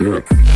Yeah.